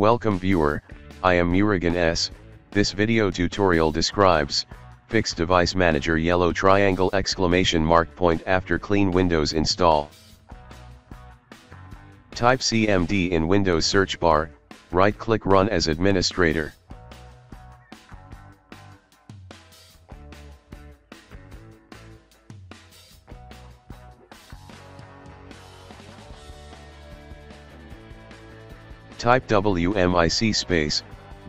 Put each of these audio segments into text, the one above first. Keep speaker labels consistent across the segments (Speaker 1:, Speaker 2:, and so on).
Speaker 1: Welcome viewer, I am Murugan S. This video tutorial describes, Fix Device Manager yellow triangle exclamation mark point after clean Windows install. Type CMD in Windows search bar, right click Run as administrator. Type WMIC space,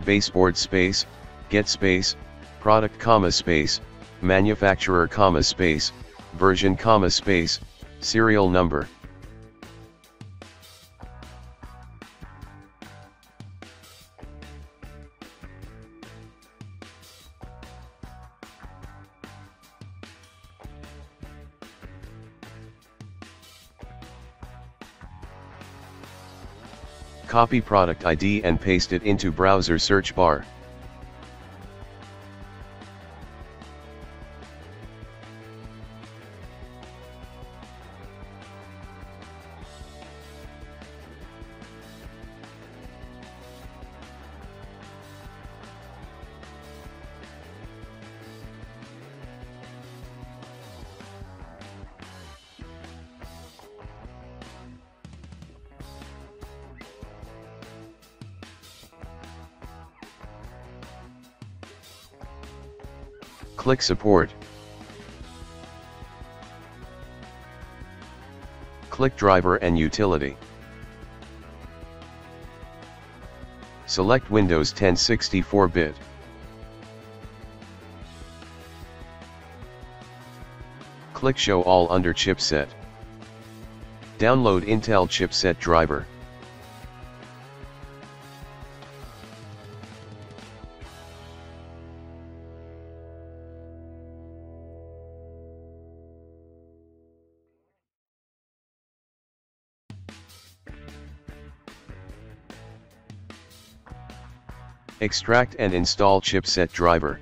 Speaker 1: baseboard space, get space, product comma space, manufacturer comma space, version comma space, serial number. Copy product ID and paste it into browser search bar. Click Support. Click Driver and Utility. Select Windows 10 64-bit. Click Show All under Chipset. Download Intel chipset driver. Extract and install chipset driver.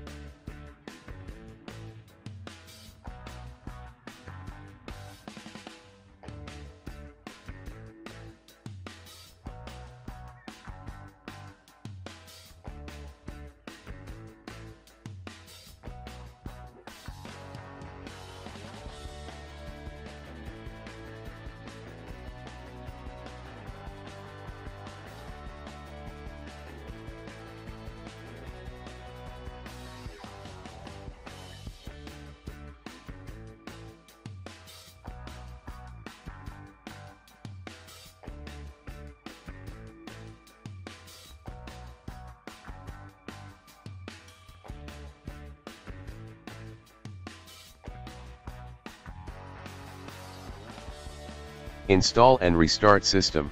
Speaker 1: Install and restart system.